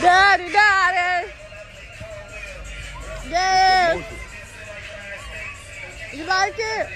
Daddy, daddy. Yeah. You like it?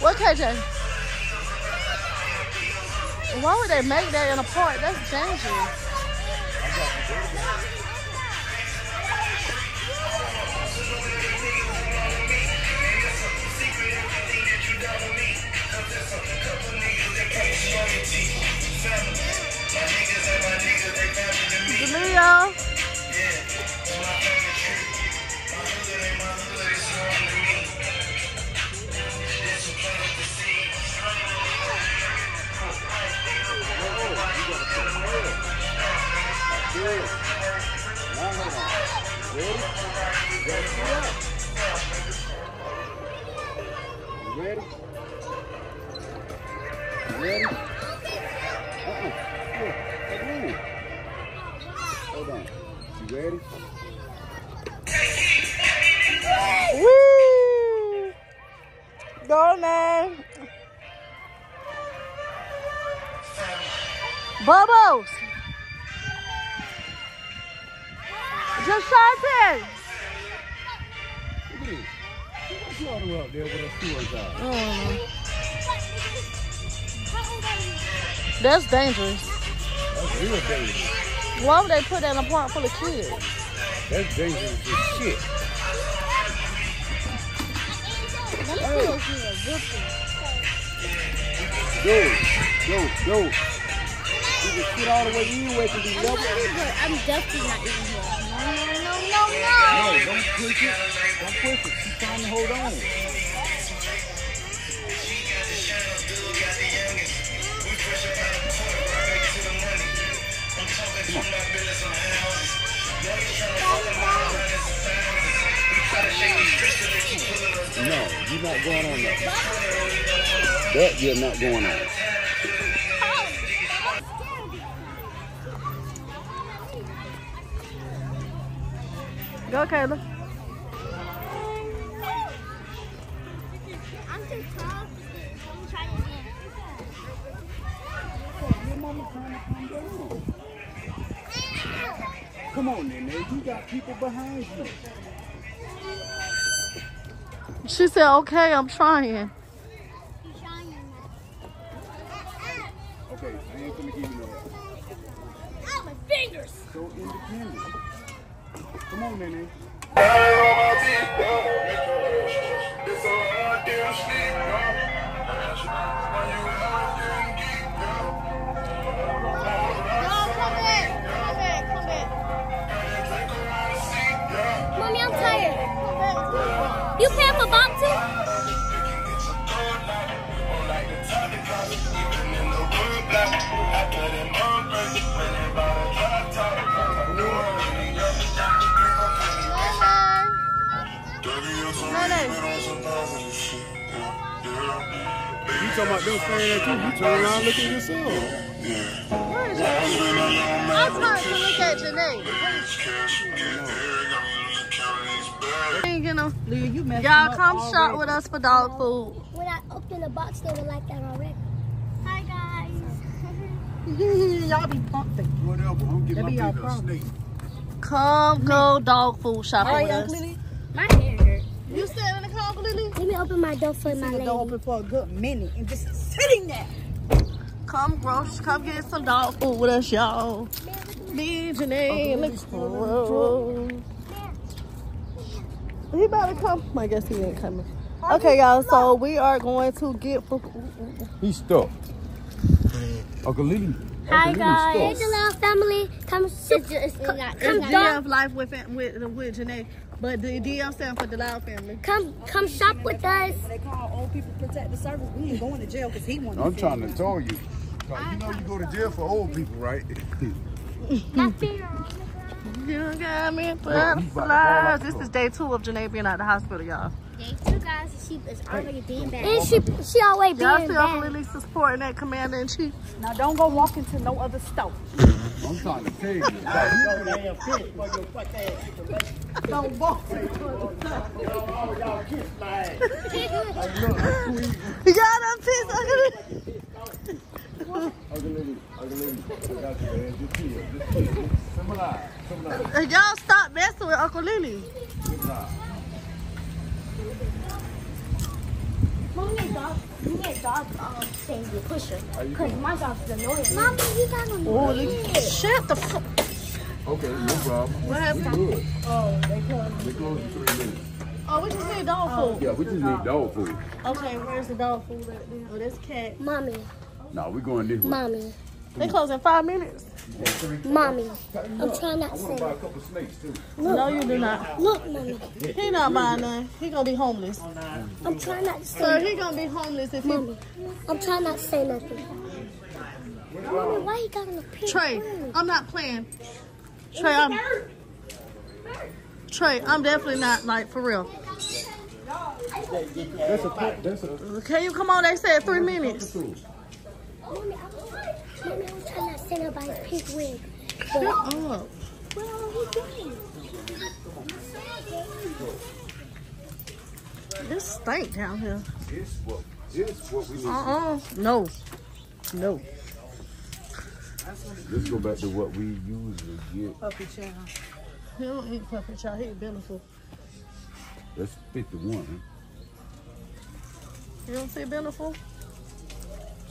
What KJ? Why would they make that in a park? That's dangerous. Leo. You ready? Ready? Uh-uh. Hold on. You ready? Woo! Go, man. Bubbles. Just Shantae. Look at this. What's the order up there with a two on top? That's dangerous. That's real dangerous. Why would they put that in a park full of kids? That's dangerous as shit. Go, go, go. You can sit all the way in where can be level. I'm definitely not eating here. No, don't push it. Don't push it. Keep trying to hold on. No, you're not going on that. That you're not going on. Go, Kayla. I'm too tall. I'm trying again. Your mama trying to come down. Come on, Nene. You got people behind you. She said, okay, I'm trying. You're trying Okay, I ain't gonna give you no help. Oh, my fingers. So independent. Come on, Nene. No, come back. Come You talking about them saying that too? You turn around, look at yourself. I'm trying to look at Jhanee. Ain't get no- you messed Y'all them up come shop already. with us for dog food. When I opened the box, they were like that already. Hi, guys. Y'all be pumping. Whatever, I'm That getting my be our big a snake. Come go dog food shopping with us. My hair hurt. You stand in the car, Lily? Let me open my door for my Sit the lady. door open for a good minute and just sitting there. Come grocery, come get some dog food with us, y'all. Me and Jhanee, let's roll. He better come. I guess he ain't coming. Okay, y'all. So we are going to get. He's stuck. Uncle Lily. Hi Uncle guys. Hey Lily's stuck. Jaleel family. Come not It's come DF life with with with Jhanee, but the DF stand for the Loud family. Come come shop with us. They call old people protect the service. We ain't going to jail because he wanted I'm trying to tell you. You know you go to jail for old people, right? Not fair. You got me Look, he's about to fall out butterflies. This is day two of Jhanee being out the hospital, y'all. Two guys, she is already being bad. And she she always Y'all being see Uncle bad. Lily supporting that commander in chief. Now don't go walk into no other store. I'm trying to tell you. Don't walk. You got them pissed, Uncle Lily. Uncle Lily, Uncle Lily, I got you, man. Just chill, just chill. Symbolize, symbolize, Uh, Y'all stop messing with Uncle Lily. Symbolize. Mom, your dog, you get dog um, thing you push her. Because my dog's annoying. Mommy, you got a Oh, look- shut the fuck. Okay, no problem. What We happened? good. Oh, they closed. They closed in three minutes. Oh, we just need dog food. Yeah, we just need dog food. Okay, where's the dog food at? Oh, that's cat. Mommy, No, we going this way. mommy, They close in five minutes. mommy. I'm trying not to want say buy a that. couple snakes too. No, you do not. Look, mommy. He not buying none. He gonna be homeless. I'm trying not to say Sir, he gonna be homeless if he Mommy, I'm trying not to say nothing. Mommy, why he got on the pink Trey, room? I'm not playing. Trey, I'm Trey, I'm definitely not like for real. That's a that's a Can you come on? They said three minutes. Mommy, I was, mommy, I was trying not to say nobody's pink wig. Shut up. What are he doing? This stink down here. This what this what we need. Uh uh No. No. Let's go back to what we usually get. Puppy chow. He don't eat puppy chow. He eat. That's fifty one. You don't see beneful?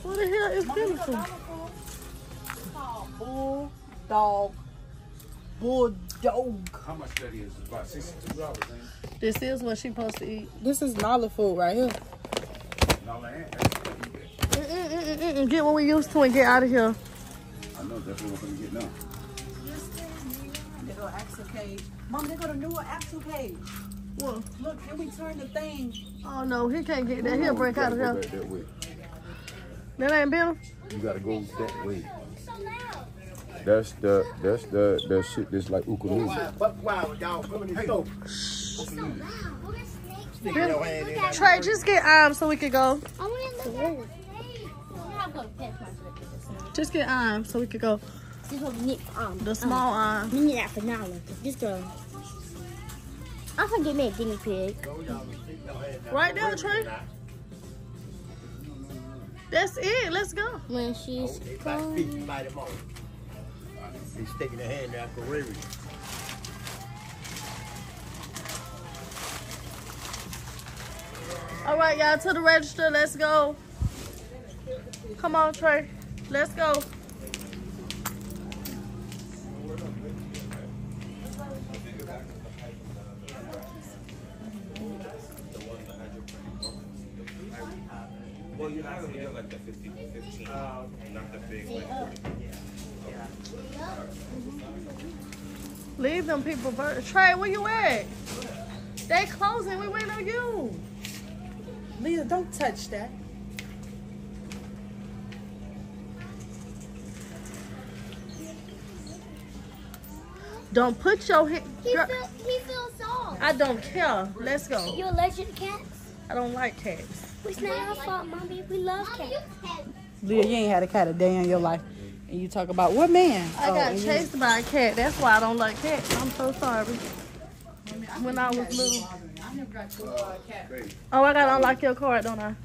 What the hell is beneful? Bull dog. Bulldog. How much that is? About sixty two dollars, ain't This is what she supposed to eat. This is Nala food right here. it? No, man. Mm-mm-mm-mm. Get what we used to and get out of here. I know that's what we're gonna get now. They go Axel cage. Mom, they got a newer Axel cage. What? Look, can we turn the thing? Oh no, he can't get that. He'll oh, break out of go here. Back that ain't beneful. You gotta go that way. That's the that's the the shit that's like ukulele. Trey, just get arms so we can go. I want to look I'm going to pet my foot. Just get arms so we can go. This is what we need um, The small arm. We need that for Nala. 'cause This girl. I'm gonna get me a guinea pig. Right there, Trey. That's it. Let's go. When she's gone. He's sticking a hand out for Riri. All right, y'all, to the register. Let's go. Come on, Trey. Let's go. You have to get like the 50 15, not the big like 40. Leave them people. First. Trey, where you at? They closing. We waiting on you. Leah, don't touch that. Don't put your hand. He, feel, he feels soft. I don't care. Let's go. You allergic to cats? I don't like cats. It's not our fault, Mommy. We love cats. Leah, you ain't had a cat a day in your life. And you talk about what man? I Oh, got and you- chased by a cat. That's why I don't like cats. I'm so sorry. When I was little. Oh, I gotta unlock your card, don't I?